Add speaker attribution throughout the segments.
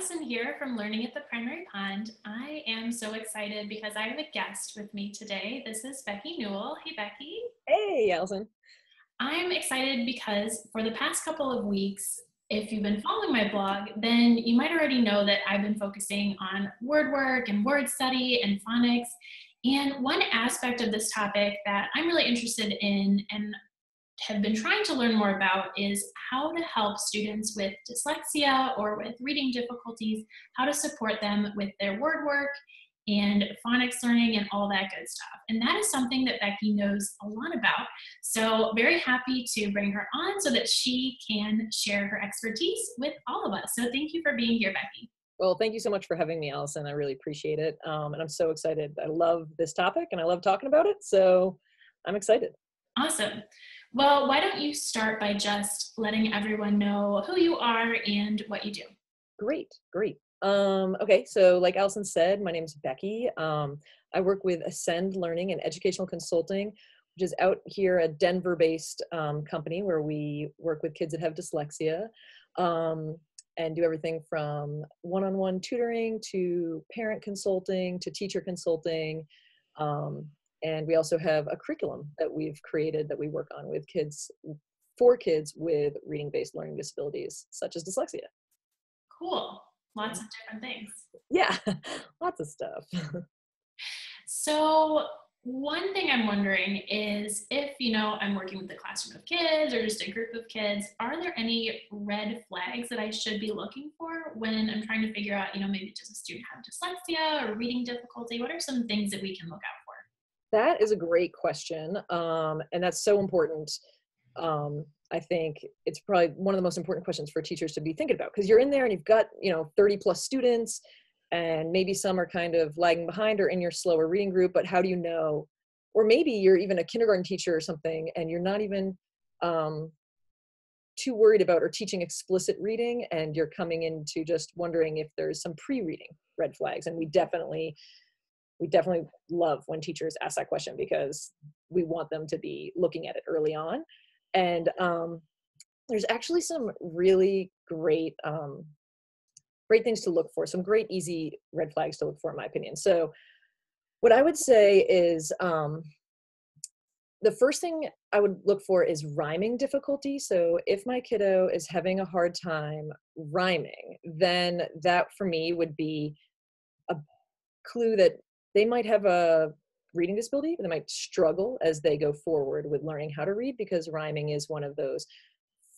Speaker 1: Allison here from Learning at the Primary Pond. I am so excited because I have a guest with me today. This is Becky Newell. Hey, Becky.
Speaker 2: Hey, Allison.
Speaker 1: I'm excited because for the past couple of weeks, if you've been following my blog, then you might already know that I've been focusing on word work and word study and phonics. And one aspect of this topic that I'm really interested in and have been trying to learn more about is how to help students with dyslexia or with reading difficulties, how to support them with their word work and phonics learning and all that good stuff. And that is something that Becky knows a lot about. So, very happy to bring her on so that she can share her expertise with all of us. So, thank you for being here, Becky.
Speaker 2: Well, thank you so much for having me, Allison. I really appreciate it. Um, and I'm so excited. I love this topic and I love talking about it. So, I'm excited.
Speaker 1: Awesome. Well, why don't you start by just letting everyone know who you are and what you do?
Speaker 2: Great, great. Um, okay, so like Allison said, my name is Becky. Um, I work with Ascend Learning and Educational Consulting, which is out here a Denver based um, company where we work with kids that have dyslexia um, and do everything from one on one tutoring to parent consulting to teacher consulting. Um, and we also have a curriculum that we've created that we work on with kids, for kids with reading based learning disabilities, such as dyslexia.
Speaker 1: Cool. Lots of different things.
Speaker 2: Yeah, lots of stuff.
Speaker 1: so, one thing I'm wondering is if, you know, I'm working with a classroom of kids or just a group of kids, are there any red flags that I should be looking for when I'm trying to figure out, you know, maybe does a student have dyslexia or reading difficulty? What are some things that we can look out?
Speaker 2: That is a great question. Um, and that's so important. Um, I think it's probably one of the most important questions for teachers to be thinking about because you're in there and you've got, you know, 30 plus students and maybe some are kind of lagging behind or in your slower reading group, but how do you know? Or maybe you're even a kindergarten teacher or something and you're not even um, too worried about or teaching explicit reading and you're coming into just wondering if there's some pre-reading red flags. And we definitely we definitely love when teachers ask that question because we want them to be looking at it early on. And um, there's actually some really great, um, great things to look for. Some great, easy red flags to look for, in my opinion. So, what I would say is um, the first thing I would look for is rhyming difficulty. So, if my kiddo is having a hard time rhyming, then that for me would be a clue that they might have a reading disability they might struggle as they go forward with learning how to read because rhyming is one of those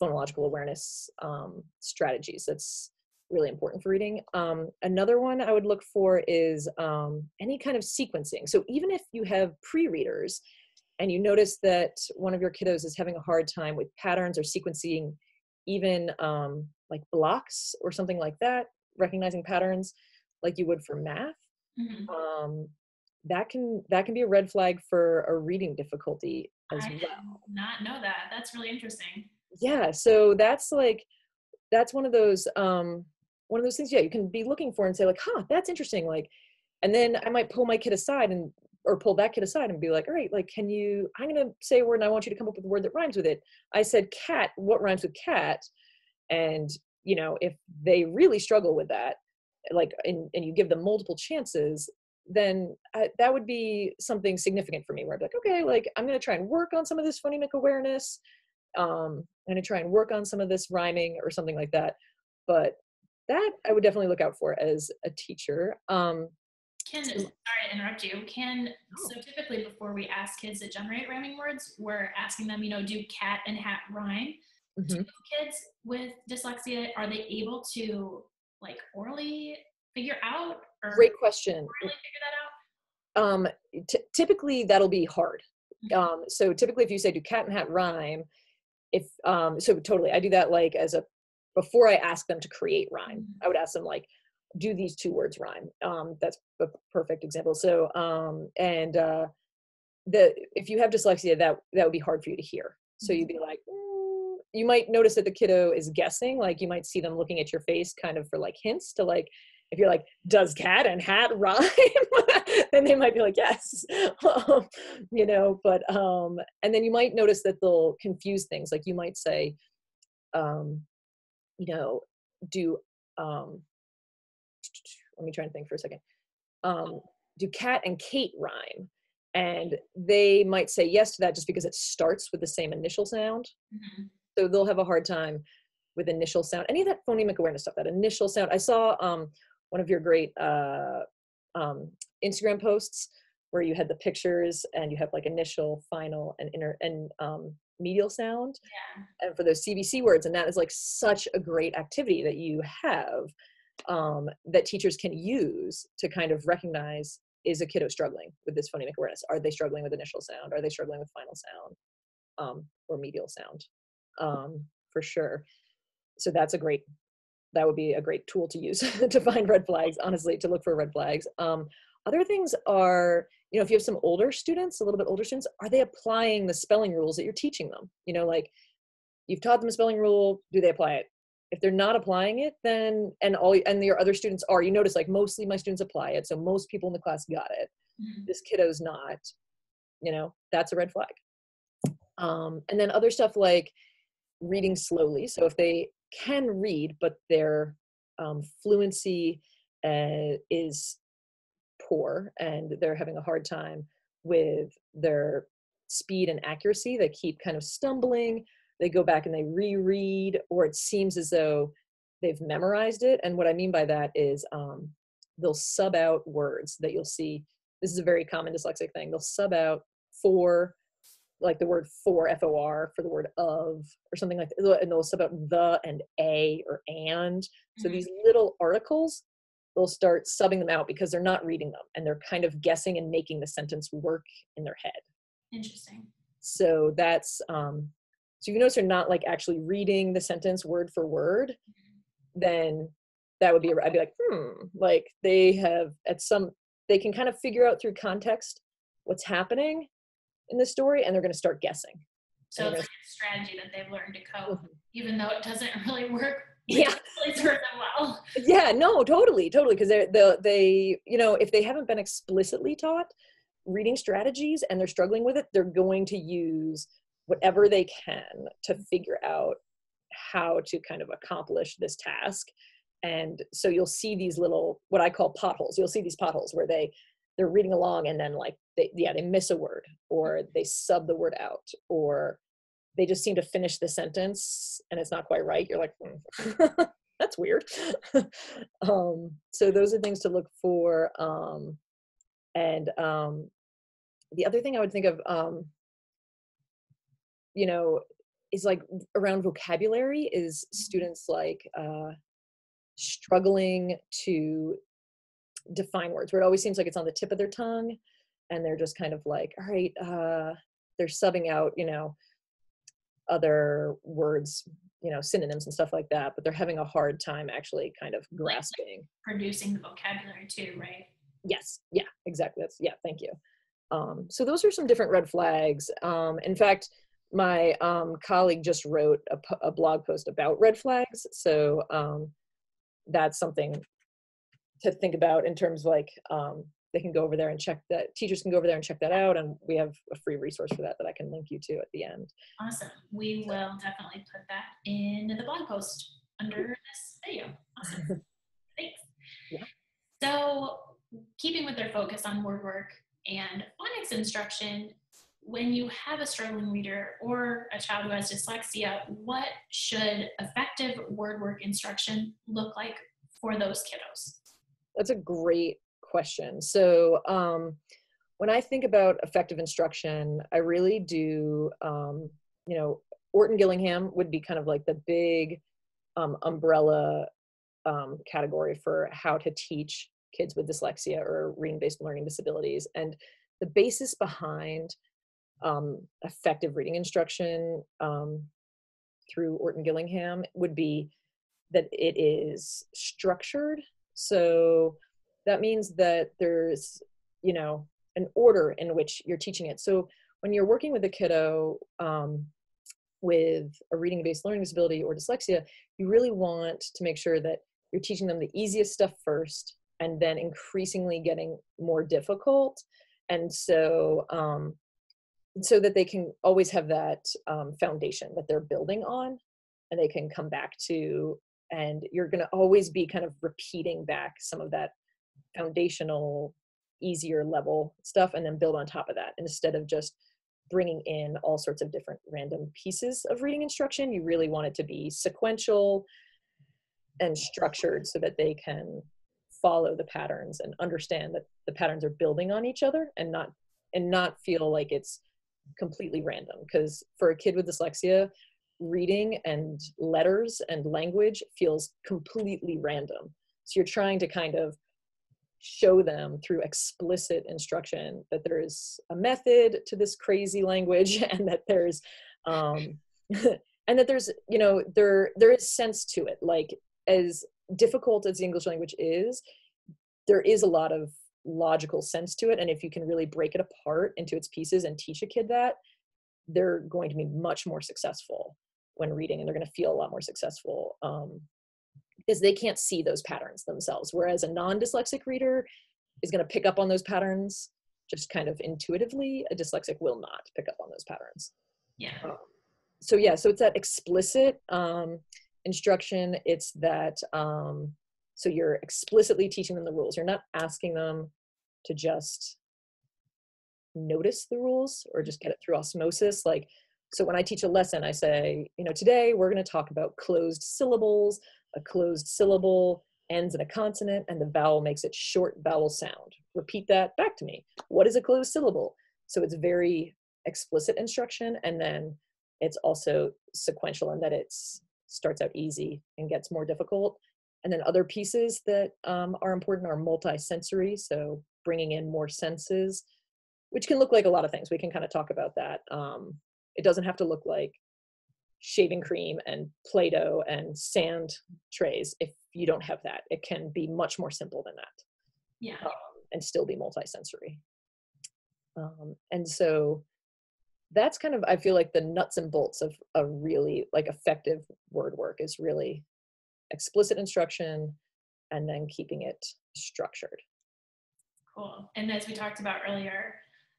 Speaker 2: phonological awareness um, strategies that's really important for reading. Um, another one i would look for is um, any kind of sequencing. So even if you have pre-readers and you notice that one of your kiddos is having a hard time with patterns or sequencing even um, like blocks or something like that recognizing patterns like you would for math mm-hmm. um, that can that can be a red flag for a reading difficulty as
Speaker 1: I
Speaker 2: well.
Speaker 1: not know that. That's really interesting.
Speaker 2: Yeah, so that's like that's one of those um one of those things yeah you can be looking for and say like huh that's interesting like and then i might pull my kid aside and or pull that kid aside and be like all right like can you i'm going to say a word and i want you to come up with a word that rhymes with it i said cat what rhymes with cat and you know if they really struggle with that like and, and you give them multiple chances then I, that would be something significant for me where i'd be like okay like i'm going to try and work on some of this phonemic awareness um i'm going to try and work on some of this rhyming or something like that but that i would definitely look out for as a teacher um
Speaker 1: can sorry to interrupt you can oh. so typically before we ask kids to generate rhyming words we're asking them you know do cat and hat rhyme mm-hmm. kids with dyslexia are they able to like orally figure out?
Speaker 2: Great question. That out? Um, t- typically, that'll be hard. Mm-hmm. Um, so typically, if you say do cat and hat rhyme, if um, so totally, I do that like as a before I ask them to create rhyme. Mm-hmm. I would ask them like, do these two words rhyme? Um, that's a perfect example. So um, and uh, the if you have dyslexia, that that would be hard for you to hear. So you'd be like, you might notice that the kiddo is guessing. Like you might see them looking at your face, kind of for like hints to like if you're like, does cat and hat rhyme? then they might be like, yes, um, you know, but, um, and then you might notice that they'll confuse things. Like you might say, um, you know, do, um, let me try and think for a second. Um, do cat and Kate rhyme? And they might say yes to that just because it starts with the same initial sound.
Speaker 1: Mhm.
Speaker 2: So they'll have a hard time with initial sound. Any of that phonemic awareness stuff, that initial sound. I saw um, one of your great uh, um, Instagram posts where you had the pictures and you have like initial, final, and inner and um, medial sound
Speaker 1: Yeah.
Speaker 2: and for those CVC words. And that is like such a great activity that you have um, that teachers can use to kind of recognize is a kiddo struggling with this phonemic awareness? Are they struggling with initial sound? Are they struggling with final sound um, or medial sound? Um, for sure. So that's a great, that would be a great tool to use to find red flags, honestly, to look for red flags. Um, other things are, you know, if you have some older students, a little bit older students, are they applying the spelling rules that you're teaching them? You know, like you've taught them a spelling rule, do they apply it? If they're not applying it, then and all and your other students are, you notice like mostly my students apply it, so most people in the class got it.
Speaker 1: Mhm.
Speaker 2: This kiddo's not, you know, that's a red flag. Um, and then other stuff like reading slowly. So if they can read, but their um, fluency uh, is poor and they're having a hard time with their speed and accuracy, they keep kind of stumbling. They go back and they reread, or it seems as though they've memorized it. And what I mean by that is um, they'll sub out words that you'll see. This is a very common dyslexic thing. They'll sub out for like the word for f-o-r for the word of or something like that and they'll sub out the and a or and so
Speaker 1: Mhm.
Speaker 2: these little articles they'll start subbing them out because they're not reading them and they're kind of guessing and making the sentence work in their head
Speaker 1: Interesting.
Speaker 2: so that's um so you notice they're not like actually reading the sentence word for word then that would be i'd be like hmm like they have at some they can kind of figure out through context what's happening in the story and they're going to start guessing
Speaker 1: So it's like a strategy that they've learned to cope,
Speaker 2: Mhm.
Speaker 1: even though it doesn't really work.
Speaker 2: Yeah.
Speaker 1: It's serve them well.
Speaker 2: yeah no totally totally because they're the they you know if they haven't been explicitly taught reading strategies and they're struggling with it they're going to use whatever they can to figure out how to kind of accomplish this task and so you'll see these little what i call potholes you'll see these potholes where they they're reading along and then like they yeah they miss a word or they sub the word out or they just seem to finish the sentence and it's not quite right you're like hmm. that's weird um so those are things to look for um and um the other thing i would think of um you know is like around vocabulary is students like uh struggling to define words where it always seems like it's on the tip of their tongue and they're just kind of like all right uh they're subbing out you know other words you know synonyms and stuff like that but they're having a hard time actually kind of grasping.
Speaker 1: Producing the vocabulary too, right?
Speaker 2: yes. Yeah exactly. That's yeah thank you. Um, so those are some different red flags. Um, in fact my um, colleague just wrote a, a blog post about red flags so um, that's something to think about in terms of like um, they can go over there and check that teachers can go over there and check that out and we have a free resource for that that i can link you to at the end
Speaker 1: Awesome. We will definitely put that in the blog post under this video. Awesome. Thanks.
Speaker 2: Yeah.
Speaker 1: So, keeping with their focus on word work and phonics instruction, when you have a struggling reader or a child who has dyslexia, what should effective word work instruction look like for those kiddos?
Speaker 2: That's a great question. So, um, when I think about effective instruction, I really do, um, you know, Orton Gillingham would be kind of like the big um, umbrella um, category for how to teach kids with dyslexia or reading based learning disabilities. And the basis behind um, effective reading instruction um, through Orton Gillingham would be that it is structured. So that means that there's, you know, an order in which you're teaching it. So when you're working with a kiddo um, with a reading based learning disability or dyslexia, you really want to make sure that you're teaching them the easiest stuff first and then increasingly getting more difficult. And so, um, so that they can always have that um, foundation that they're building on and they can come back to and you're going to always be kind of repeating back some of that foundational easier level stuff and then build on top of that. Instead of just bringing in all sorts of different random pieces of reading instruction you really want it to be sequential and structured so that they can follow the patterns and understand that the patterns are building on each other and not and not feel like it's completely random. Because for a kid with dyslexia reading and letters and language feels completely random. So you're trying to kind of show them through explicit instruction that there is a method to this crazy language and that there's um and that there's you know there there is sense to it. Like as difficult as the english language is there is a lot of logical sense to it. And if you can really break it apart into its pieces and teach a kid that they're going to be much more successful when reading and they're going to feel a lot more successful um, because they can't see those patterns themselves whereas a non-dyslexic reader is going to pick up on those patterns just kind of intuitively a dyslexic will not pick up on those patterns
Speaker 1: yeah
Speaker 2: um, so yeah so it's that explicit um, instruction it's that um, so you're explicitly teaching them the rules. You're not asking them to just notice the rules or just get it through osmosis. Like, so when I teach a lesson, I say, you know, today we're going to talk about closed syllables. A closed syllable ends in a consonant and the vowel makes it short vowel sound. Repeat that back to me. What is a closed syllable? So it's very explicit instruction and then it's also sequential in that it starts out easy and gets more difficult and then other pieces that um, are important are multisensory, so bringing in more senses, which can look like a lot of things. We can kind of talk about that. Um, it doesn't have to look like shaving cream and Play-Doh and sand trays if you don't have that. It can be much more simple than that.
Speaker 1: Yeah.
Speaker 2: Um, and still be multisensory. Um, and so that's kind of, I feel like the nuts and bolts of a really like effective word work is really explicit instruction and then keeping it structured.
Speaker 1: Cool. And as we talked about earlier,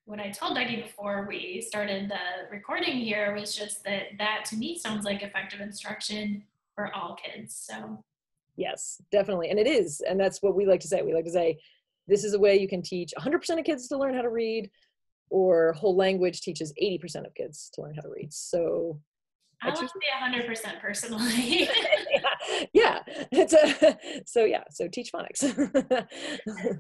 Speaker 1: what I told Becky before we started the recording here was just that that to me sounds like effective instruction for all kids. So,
Speaker 2: yes, definitely. And it is. And that's what we like to say. We like to say, this is a way you can teach 100% of kids to learn how to read, or whole language teaches 80% of kids to learn how to read. So,
Speaker 1: I, want to be 100% personally.
Speaker 2: yeah. It's a, so yeah, so teach phonics.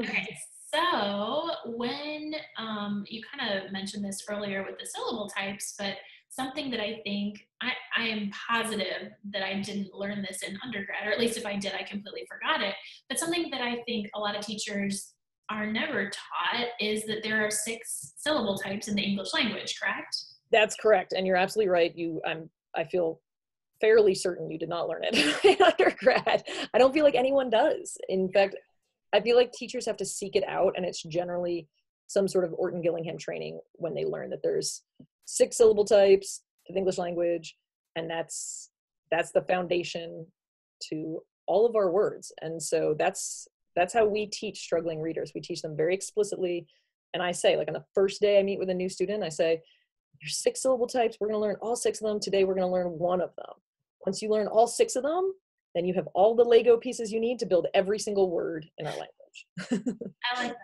Speaker 1: okay, so when um, you kind of mentioned this earlier with the syllable types, but something that I think I, I am positive that I didn't learn this in undergrad, or at least if I did, I completely forgot it. But something that I think a lot of teachers are never taught is that there are six syllable types in the English language, correct?
Speaker 2: That's correct, and you're absolutely right. You, I'm, I feel fairly certain you did not learn it in undergrad. I don't feel like anyone does. In fact, I feel like teachers have to seek it out, and it's generally some sort of Orton Gillingham training when they learn that there's six syllable types to the English language, and that's that's the foundation to all of our words. And so that's that's how we teach struggling readers. We teach them very explicitly. And I say, like on the first day I meet with a new student, I say, there's six syllable types. We're going to learn all six of them. Today, we're going to learn one of them. Once you learn all six of them, then you have all the Lego pieces you need to build every single word in our language.
Speaker 1: I like that.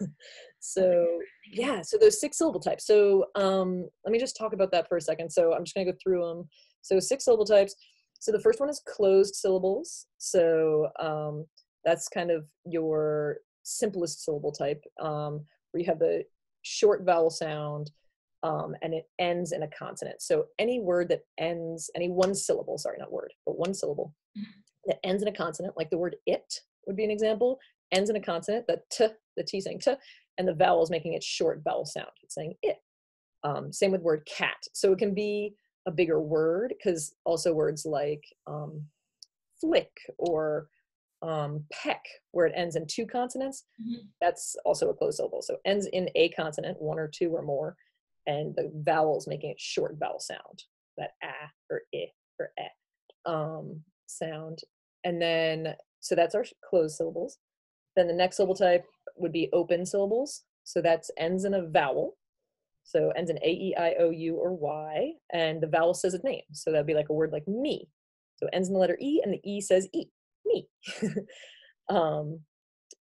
Speaker 2: so yeah, so those six syllable types. So um, let me just talk about that for a second. So I'm just going to go through them. So six syllable types. So the first one is closed syllables. So um, that's kind of your simplest syllable type, um, where you have the short vowel sound um, and it ends in a consonant. So any word that ends, any one syllable, sorry, not word, but one syllable mm-hmm. that ends in a consonant, like the word it would be an example, ends in a consonant, the t, the t saying t, and the vowel is making it short vowel sound. It's saying it. Um, same with word cat. So it can be a bigger word because also words like um, flick or um, peck, where it ends in two consonants, mm-hmm. that's also a closed syllable. So ends in a consonant, one or two or more, and the vowels making it short vowel sound, that ah or i or eh um, sound. And then, so that's our closed syllables. Then the next syllable type would be open syllables. So that's ends in a vowel. So ends in A, E, I, O, U, or Y, and the vowel says its name. So that'd be like a word like me. So ends in the letter E, and the E says E, me. um,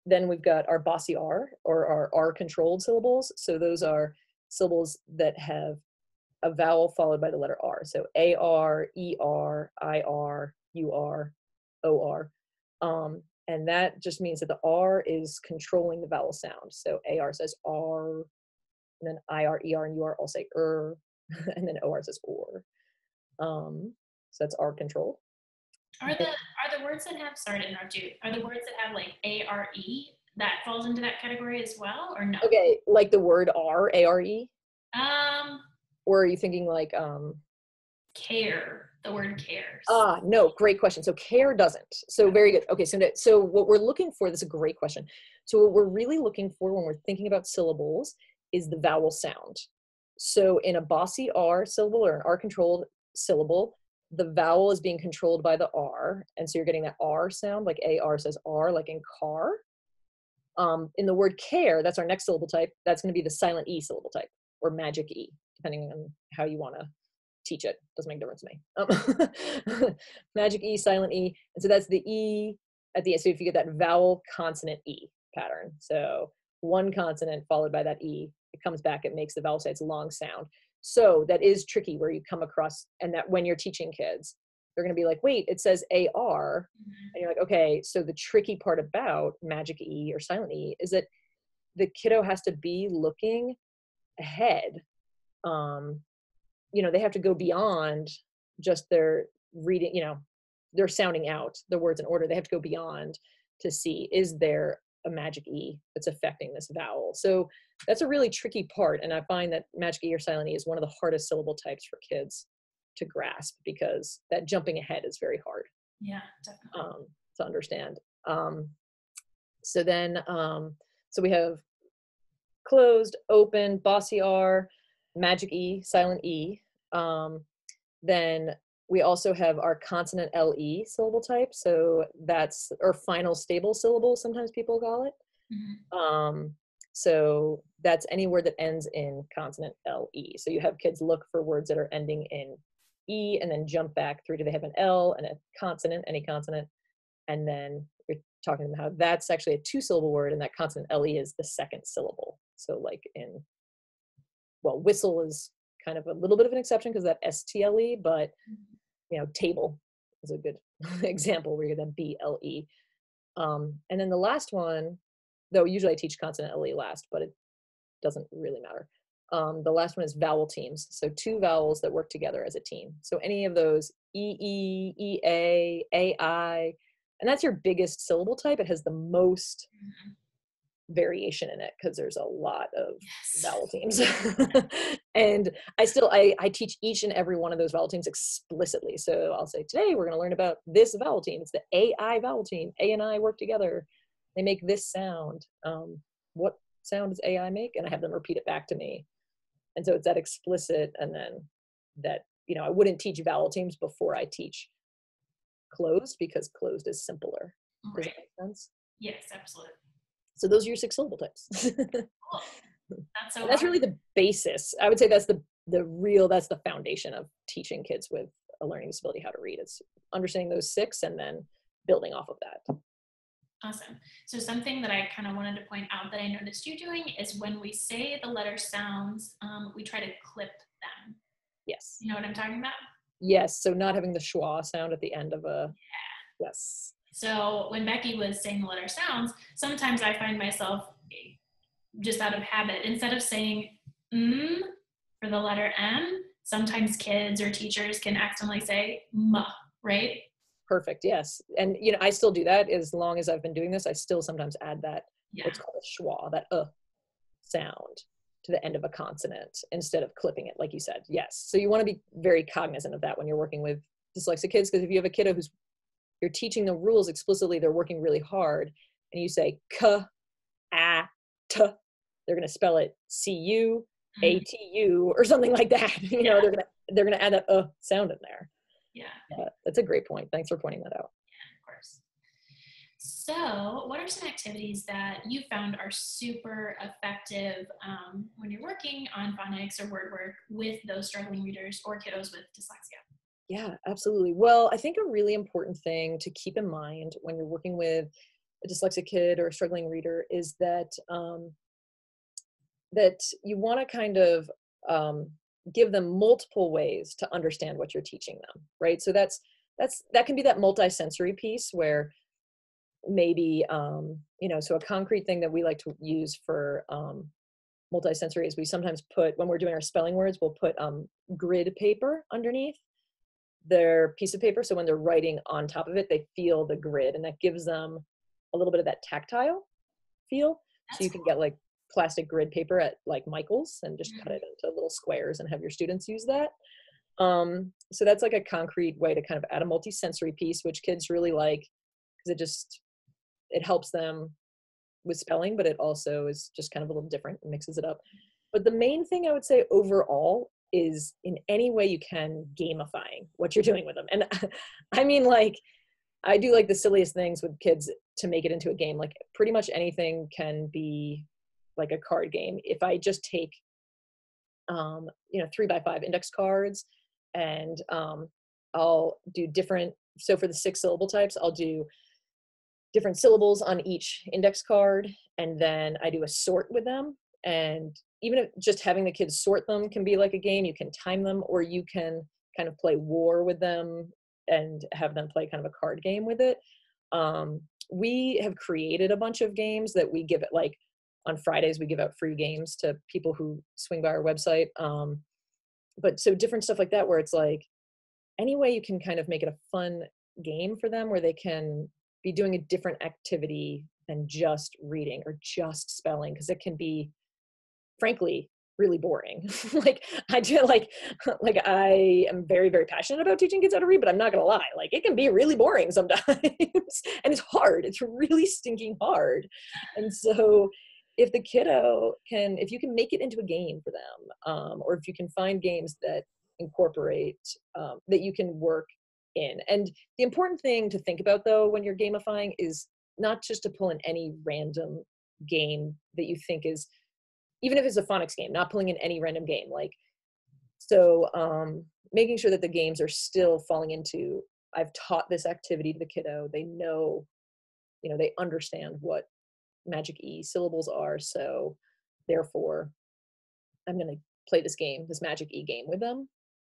Speaker 2: then we've got our bossy R, or our R controlled syllables. So those are syllables that have a vowel followed by the letter R. So A R, E R, I R, U R, O R. Um, and that just means that the R is controlling the vowel sound. So AR says R, and then IR, ER, and UR all say er, and then OR says or. Um, so that's R control.
Speaker 1: Are the are the words that have sorry to interrupt you? Are the words that have like A R E that falls into that category as well, or no?
Speaker 2: Okay, like the word R, A R E,
Speaker 1: Um,
Speaker 2: or are you thinking like um?
Speaker 1: care. The word cares.
Speaker 2: Ah, no, great question. So care doesn't. So very good. Okay, so so what we're looking for, this is a great question. So what we're really looking for when we're thinking about syllables is the vowel sound. So in a bossy R syllable or an R controlled syllable, the vowel is being controlled by the R. And so you're getting that R sound, like AR says R, like in car. Um, in the word care, that's our next syllable type, that's going to be the silent E syllable type or magic E, depending on how you want to teach it. Doesn't make a difference to me. Um, magic E, silent E. And so that's the E at the end. So if you get that vowel consonant E pattern. So one consonant followed by that E, it comes back, it makes the vowel say it's long sound. So that is tricky where you come across, and that when you're teaching kids, they're going to be like, wait, it says AR.
Speaker 1: Mhm.
Speaker 2: And you're like, okay, so the tricky part about magic E or silent E is that the kiddo has to be looking ahead. Um, you know, they have to go beyond just their reading, you know, they're sounding out the words in order. They have to go beyond to see is there a magic E that's affecting this vowel. So that's a really tricky part. And I find that magic E or silent E is one of the hardest syllable types for kids to grasp because that jumping ahead is very hard
Speaker 1: Yeah, definitely.
Speaker 2: um, to understand. Um, so then, um, so we have closed, open, bossy R, magic E, silent E. Um, then we also have our consonant LE syllable type. So that's, or final stable syllable, sometimes people call it.
Speaker 1: Mhm.
Speaker 2: Um, so that's any word that ends in consonant LE. So you have kids look for words that are ending in E and then jump back through. Do they have an L and a consonant, any consonant? And then you're talking about how that's actually a two syllable word and that consonant LE is the second syllable. So like in, well, whistle is kind of a little bit of an exception because that STLE, but you know, table is a good example where you get that BLE. Um, and then the last one, though usually I teach consonant LE last, but it doesn't really matter. Um, the last one is vowel teams. So two vowels that work together as a team. So any of those E E, E A, A I, and that's your biggest syllable type. It has the most
Speaker 1: Mhm.
Speaker 2: variation in it because there's a lot of
Speaker 1: Yes.
Speaker 2: vowel teams and i still I, I teach each and every one of those vowel teams explicitly so i'll say today we're going to learn about this vowel team it's the ai vowel team a and i work together they make this sound um, what sound does ai make and i have them repeat it back to me and so it's that explicit and then that you know i wouldn't teach vowel teams before i teach closed because closed is simpler does that make sense
Speaker 1: Yes, absolutely.
Speaker 2: so those are your six syllable types
Speaker 1: Cool. That's so.
Speaker 2: That's really the basis. I would say that's the the real that's the foundation of teaching kids with a learning disability how to read. It's understanding those six and then building off of that.
Speaker 1: Awesome. So something that I kind of wanted to point out that I noticed you doing is when we say the letter sounds, um, we try to clip them.
Speaker 2: Yes.
Speaker 1: You know what I'm talking about?
Speaker 2: Yes. So not having the schwa sound at the end of a yes.
Speaker 1: So when Becky was saying the letter sounds, sometimes I find myself just out of habit, instead of saying mm for the letter M, sometimes kids or teachers can accidentally say m, right?
Speaker 2: Perfect. Yes. And you know, I still do that as long as I've been doing this. I still sometimes add that
Speaker 1: Yeah.
Speaker 2: what's called a schwa, that uh sound to the end of a consonant instead of clipping it, like you said. Yes. So you want to be very cognizant of that when you're working with dyslexic kids, because if you have a kiddo who's you're teaching the rules explicitly, they're working really hard, and you say k, a, t, they're going to spell it c u a t u or something like that. You know,
Speaker 1: Yeah.
Speaker 2: they're gonna they're gonna add that uh sound in there.
Speaker 1: Yeah,
Speaker 2: Yeah, that's a great point. Thanks for pointing that out.
Speaker 1: Yeah, of course. So, what are some activities that you found are super effective um, when you're working on phonics or word work with those struggling readers or kiddos with dyslexia?
Speaker 2: Yeah, absolutely. Well, I think a really important thing to keep in mind when you're working with a dyslexic kid or a struggling reader is that um, that you want to kind of um, give them multiple ways to understand what you're teaching them, right? So that's that's that can be that multi-sensory piece where maybe um, you know so a concrete thing that we like to use for um, multi-sensory is we sometimes put when we're doing our spelling words we'll put um, grid paper underneath their piece of paper so when they're writing on top of it they feel the grid and that gives them a little bit of that tactile feel That's so you can cool. get like plastic grid paper at like Michael's and just cut it into little squares and have your students use that. Um, so that's like a concrete way to kind of add a multi-sensory piece, which kids really like because it just it helps them with spelling, but it also is just kind of a little different and mixes it up. But the main thing I would say overall is in any way you can gamifying what you're doing with them. And I mean like I do like the silliest things with kids to make it into a game. Like pretty much anything can be like a card game. If I just take, um, you know, three by five index cards and um, I'll do different, so for the six syllable types, I'll do different syllables on each index card and then I do a sort with them. And even if just having the kids sort them can be like a game, you can time them or you can kind of play war with them and have them play kind of a card game with it. Um, we have created a bunch of games that we give it like on Fridays we give out free games to people who swing by our website. Um, but so different stuff like that where it's like any way you can kind of make it a fun game for them where they can be doing a different activity than just reading or just spelling because it can be frankly really boring like i do like like i am very very passionate about teaching kids how to read but i'm not gonna lie like it can be really boring sometimes and it's hard it's really stinking hard and so if the kiddo can if you can make it into a game for them um, or if you can find games that incorporate um, that you can work in. And the important thing to think about though when you're gamifying is not just to pull in any random game that you think is even if it's a phonics game not pulling in any random game like so um, making sure that the games are still falling into i've taught this activity to the kiddo. They know you know they understand what magic E syllables are. So therefore, I'm going to play this game, this magic E game with them,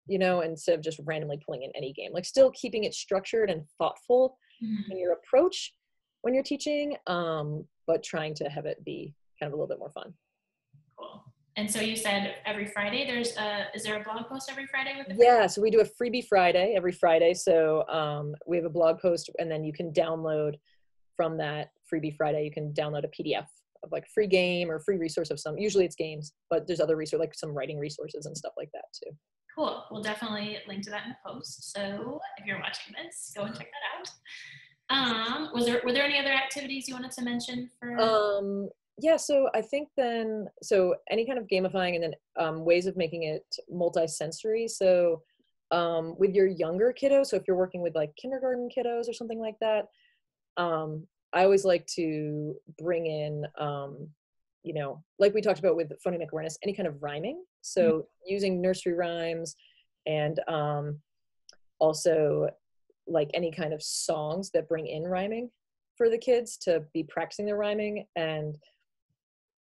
Speaker 2: you know, instead of just randomly pulling in any game. Like still keeping it structured and thoughtful mm-hmm. in your approach when you're teaching, um, but trying to have it be kind of a little bit more fun.
Speaker 1: Cool. And so you said every Friday there's a is there a blog post every Friday with
Speaker 2: the Yeah, so we do a freebie Friday every Friday. So um, we have a blog post and then you can download from that freebie Friday, you can download a PDF of like free game or free resource of some. Usually it's games, but there's other resources like some writing resources and stuff like that too.
Speaker 1: Cool. We'll definitely link to that in the post. So if you're watching this, go and check that out. Um, was there were there any other activities you wanted to mention for?
Speaker 2: Um, yeah. So I think then so any kind of gamifying and then um, ways of making it multi-sensory. So um, with your younger kiddos, so if you're working with like kindergarten kiddos or something like that, um, I always like to bring in, um, you know, like we talked about with phonemic awareness, any kind of rhyming. So mm-hmm. using nursery rhymes and um, also like any kind of songs that bring in rhyming for the kids to be practicing their rhyming and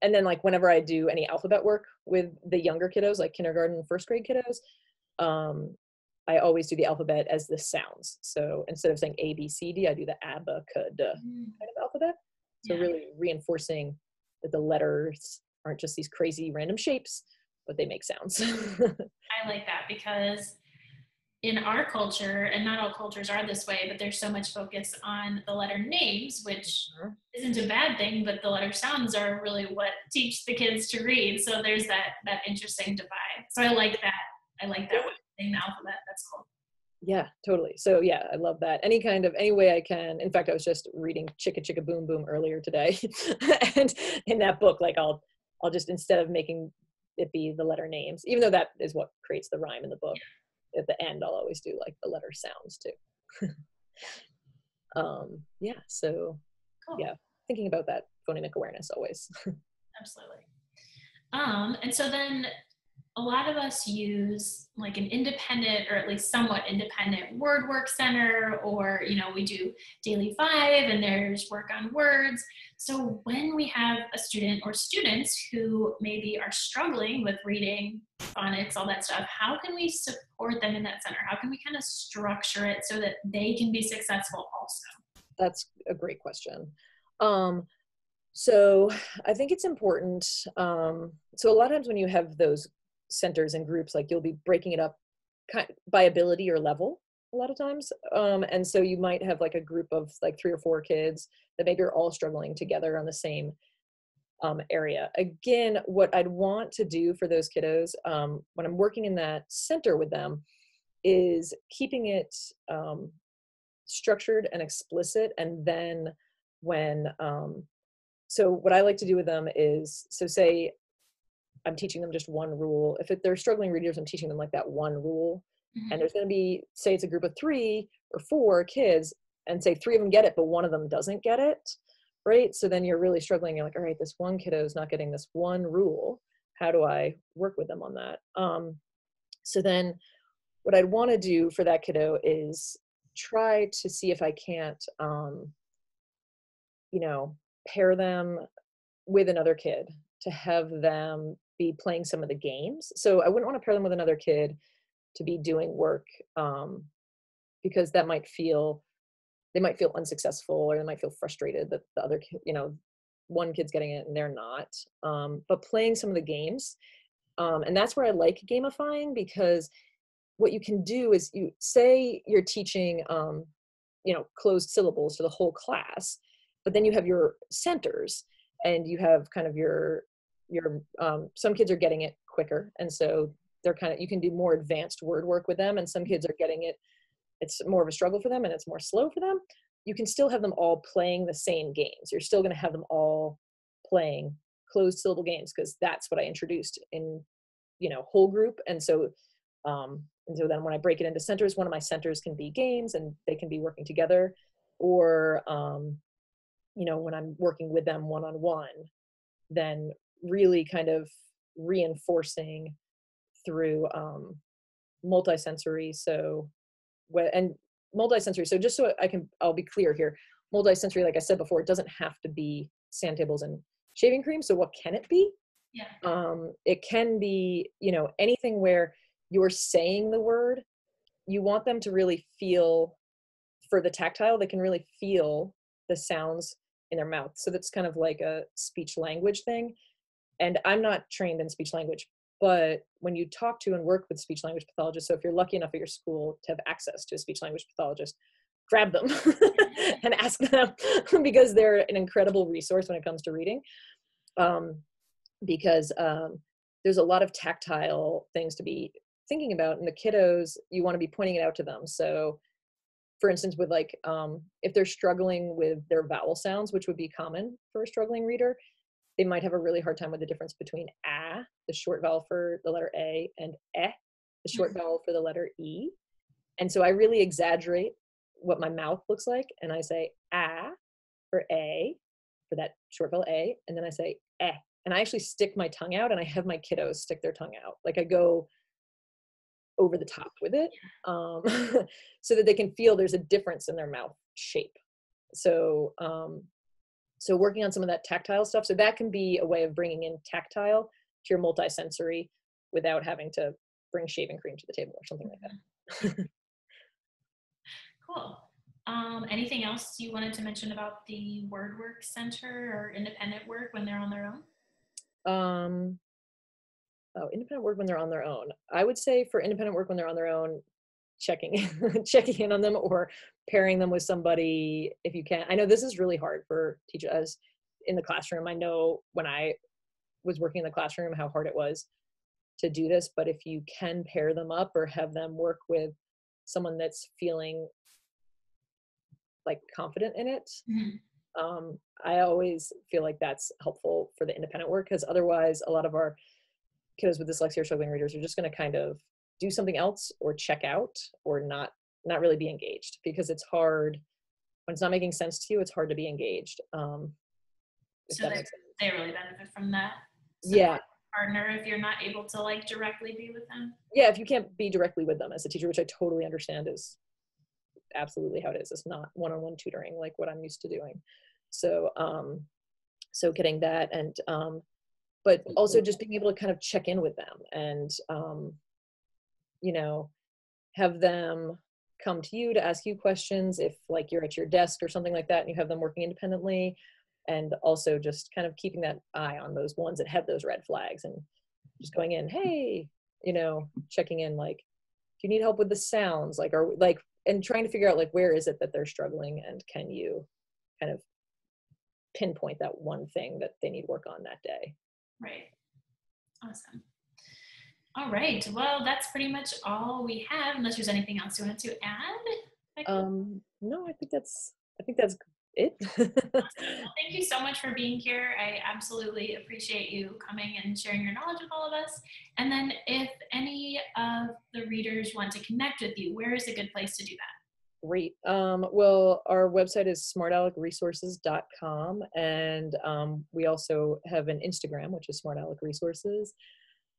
Speaker 2: and then like whenever I do any alphabet work with the younger kiddos, like kindergarten, first grade kiddos, um, I always do the alphabet as the sounds. So instead of saying A, B, C, D, I do the abacad mm. kind of alphabet. So yeah. really reinforcing that the letters aren't just these crazy random shapes, but they make sounds.
Speaker 1: I like that because in our culture, and not all cultures are this way, but there's so much focus on the letter names, which mm-hmm. isn't a bad thing, but the letter sounds are really what teach the kids to read. So there's that that interesting divide. So I like that. I like that saying the alphabet. That's cool.
Speaker 2: Yeah, totally. So yeah, I love that. Any kind of any way I can. In fact, I was just reading Chicka Chicka Boom Boom earlier today, and in that book, like I'll I'll just instead of making it be the letter names, even though that is what creates the rhyme in the book. Yeah. At the end, I'll always do like the letter sounds too. um, yeah. So cool. yeah, thinking about that phonemic awareness always.
Speaker 1: Absolutely. Um, and so then a lot of us use like an independent or at least somewhat independent word work center or you know we do daily five and there's work on words. So when we have a student or students who maybe are struggling with reading phonics all that stuff how can we support them in that center? How can we kind of structure it so that they can be successful also?
Speaker 2: That's a great question. Um, so i think it's important um, so a lot of times when you have those centers and groups like you'll be breaking it up by ability or level a lot of times um, and so you might have like a group of like three or four kids that maybe are all struggling together on the same um, area. Again what i'd want to do for those kiddos um, when i'm working in that center with them is keeping it um, structured and explicit and then when um, so what i like to do with them is so say I'm teaching them just one rule. If it, they're struggling readers, I'm teaching them like that one rule. Mm-hmm. And there's going to be, say, it's a group of three or four kids, and say three of them get it, but one of them doesn't get it, right? So then you're really struggling. You're like, all right, this one kiddo is not getting this one rule. How do I work with them on that? Um, so then, what I'd want to do for that kiddo is try to see if I can't, um, you know, pair them with another kid to have them be playing some of the games. So I wouldn't want to pair them with another kid to be doing work um, because that might feel they might feel unsuccessful or they might feel frustrated that the other kid, you know, one kid's getting it and they're not. Um, but playing some of the games, um, and that's where I like gamifying because what you can do is you say you're teaching, um, you know, closed syllables to the whole class, but then you have your centers and you have kind of your your um, some kids are getting it quicker and so they're kind of you can do more advanced word work with them and some kids are getting it it's more of a struggle for them and it's more slow for them. You can still have them all playing the same games. You're still going to have them all playing closed syllable games because that's what i introduced in you know whole group and so um and so then when i break it into centers one of my centers can be games and they can be working together or um you know when i'm working with them one on one then really kind of reinforcing through um, multisensory. So, and multisensory. So just so I can, I'll be clear here. Multisensory, like I said before, it doesn't have to be sand tables and shaving cream. So what can it be?
Speaker 1: Yeah.
Speaker 2: Um, it can be, you know, anything where you're saying the word. You want them to really feel, for the tactile, they can really feel the sounds in their mouth. So that's kind of like a speech language thing and i'm not trained in speech language but when you talk to and work with speech language pathologists so if you're lucky enough at your school to have access to a speech language pathologist grab them and ask them because they're an incredible resource when it comes to reading um, because um, there's a lot of tactile things to be thinking about and the kiddos you want to be pointing it out to them. So for instance with like um, if they're struggling with their vowel sounds which would be common for a struggling reader they might have a really hard time with the difference between a, the short vowel for the letter A, and eh, the short mm-hmm. vowel for the letter E. And so I really exaggerate what my mouth looks like, and I say a for A, for that short vowel A, and then I say eh. And I actually stick my tongue out, and I have my kiddos stick their tongue out. Like I go over the top with it um, so that they can feel there's a difference in their mouth shape. So um, so working on some of that tactile stuff. So that can be a way of bringing in tactile to your multisensory without having to bring shaving cream to the table or something like that.
Speaker 1: cool. Um, anything else you wanted to mention about the Word Work Center or independent work when they're on their own?
Speaker 2: Um, oh, independent work when they're on their own. I would say for independent work when they're on their own, checking checking in on them or pairing them with somebody if you can. I know this is really hard for teachers in the classroom. I know when I was working in the classroom how hard it was to do this, but if you can pair them up or have them work with someone that's feeling like confident in it, mm-hmm. um, I always feel like that's helpful for the independent work because otherwise, a lot of our kiddos with dyslexia or struggling readers are just going to kind of do something else or check out or not not really be engaged because it's hard when it's not making sense to you it's hard to be engaged um
Speaker 1: so they, they really benefit from that
Speaker 2: so. yeah
Speaker 1: partner if you're not able to like directly be with them.
Speaker 2: Yeah, if you can't be directly with them as a teacher, which I totally understand is absolutely how it is. It's not one-on-one tutoring like what I'm used to doing. So um so getting that and um but also just being able to kind of check in with them and um you know have them come to you to ask you questions if like you're at your desk or something like that and you have them working independently and also just kind of keeping that eye on those ones that have those red flags and just going in hey you know checking in like do you need help with the sounds? Like are like and trying to figure out like where is it that they're struggling and can you kind of pinpoint that one thing that they need work on that day.
Speaker 1: Right. Awesome all right. Well, that's pretty much all we have, unless there's anything else you wanted to add.
Speaker 2: Um, no, I think that's I think that's it.
Speaker 1: awesome. well, thank you so much for being here. I absolutely appreciate you coming and sharing your knowledge with all of us. And then, if any of the readers want to connect with you, where is a good place to do that?
Speaker 2: Great. Um, well, our website is smartalecresources.com, and um, we also have an Instagram, which is smartalecresources.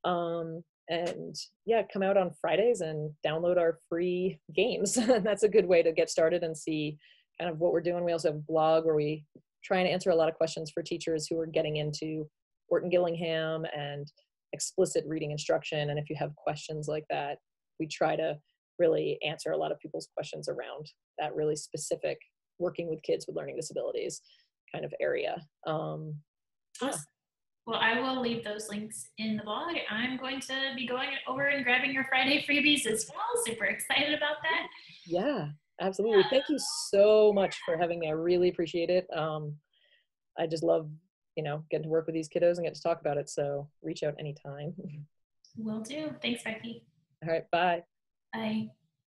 Speaker 2: Um, and yeah come out on fridays and download our free games. That's a good way to get started and see kind of what we're doing. We also have a blog where we try and answer a lot of questions for teachers who are getting into Orton Gillingham and explicit reading instruction. And if you have questions like that we try to really answer a lot of people's questions around that really specific working with kids with learning disabilities kind of area. Um,
Speaker 1: yeah. Well, I will leave those links in the blog. I'm going to be going over and grabbing your Friday freebies as well. Super excited about that.
Speaker 2: Yeah, absolutely. Thank you so much for having me. I really appreciate it. Um, I just love, you know, getting to work with these kiddos and get to talk about it. So reach out anytime.
Speaker 1: Will do. Thanks, Becky.
Speaker 2: All right. Bye.
Speaker 1: Bye.